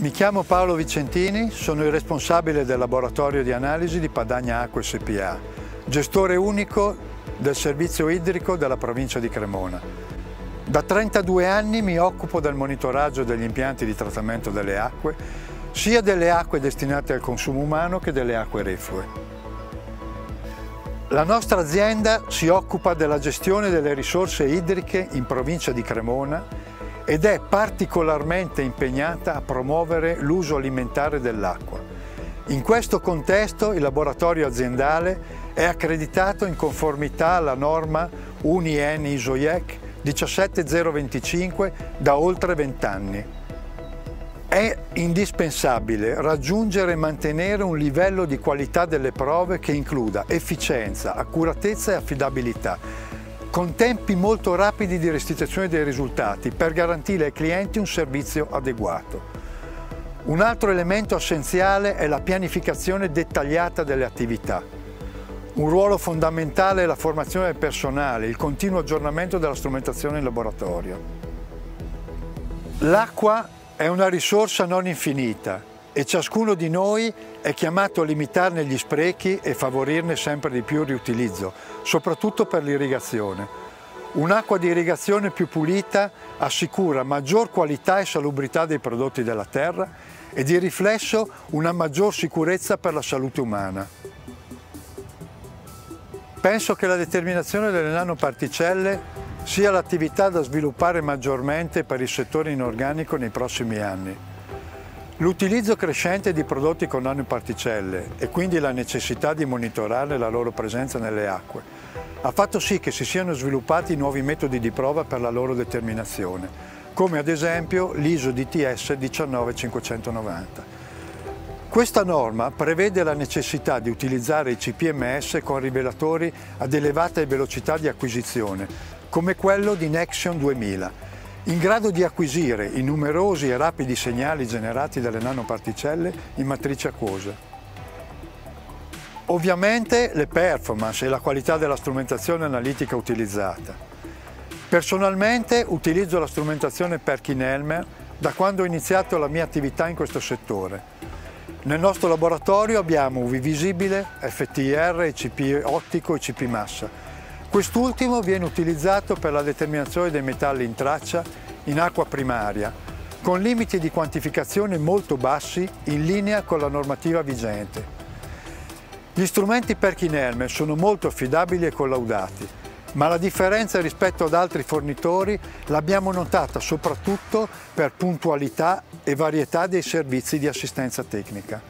Mi chiamo Paolo Vicentini, sono il responsabile del laboratorio di analisi di Padagna Acqua SPA, gestore unico del servizio idrico della provincia di Cremona. Da 32 anni mi occupo del monitoraggio degli impianti di trattamento delle acque, sia delle acque destinate al consumo umano che delle acque reflue. La nostra azienda si occupa della gestione delle risorse idriche in provincia di Cremona ed è particolarmente impegnata a promuovere l'uso alimentare dell'acqua. In questo contesto il laboratorio aziendale è accreditato in conformità alla norma UNIEN ISOIEC 17025 da oltre 20 anni. È indispensabile raggiungere e mantenere un livello di qualità delle prove che includa efficienza, accuratezza e affidabilità con tempi molto rapidi di restituzione dei risultati per garantire ai clienti un servizio adeguato. Un altro elemento essenziale è la pianificazione dettagliata delle attività. Un ruolo fondamentale è la formazione del personale, il continuo aggiornamento della strumentazione in laboratorio. L'acqua è una risorsa non infinita e ciascuno di noi è chiamato a limitarne gli sprechi e favorirne sempre di più il riutilizzo, soprattutto per l'irrigazione. Un'acqua di irrigazione più pulita assicura maggior qualità e salubrità dei prodotti della terra e di riflesso una maggior sicurezza per la salute umana. Penso che la determinazione delle nanoparticelle sia l'attività da sviluppare maggiormente per il settore inorganico nei prossimi anni. L'utilizzo crescente di prodotti con nanoparticelle e quindi la necessità di monitorare la loro presenza nelle acque ha fatto sì che si siano sviluppati nuovi metodi di prova per la loro determinazione, come ad esempio l'ISO DTS 19590. Questa norma prevede la necessità di utilizzare i CPMS con rivelatori ad elevata velocità di acquisizione, come quello di Nexion 2000, in grado di acquisire i numerosi e rapidi segnali generati dalle nanoparticelle in matrice acquosa. Ovviamente le performance e la qualità della strumentazione analitica utilizzata. Personalmente utilizzo la strumentazione Perkin-Elmer da quando ho iniziato la mia attività in questo settore. Nel nostro laboratorio abbiamo UV visibile, FTR, ICP ottico e ICP massa Quest'ultimo viene utilizzato per la determinazione dei metalli in traccia in acqua primaria, con limiti di quantificazione molto bassi in linea con la normativa vigente. Gli strumenti Perkin-Elmer sono molto affidabili e collaudati, ma la differenza rispetto ad altri fornitori l'abbiamo notata soprattutto per puntualità e varietà dei servizi di assistenza tecnica.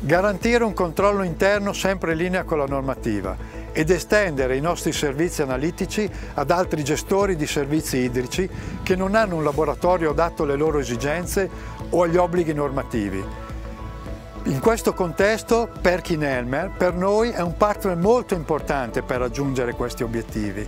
Garantire un controllo interno sempre in linea con la normativa ed estendere i nostri servizi analitici ad altri gestori di servizi idrici che non hanno un laboratorio adatto alle loro esigenze o agli obblighi normativi. In questo contesto Perkin Elmer per noi è un partner molto importante per raggiungere questi obiettivi.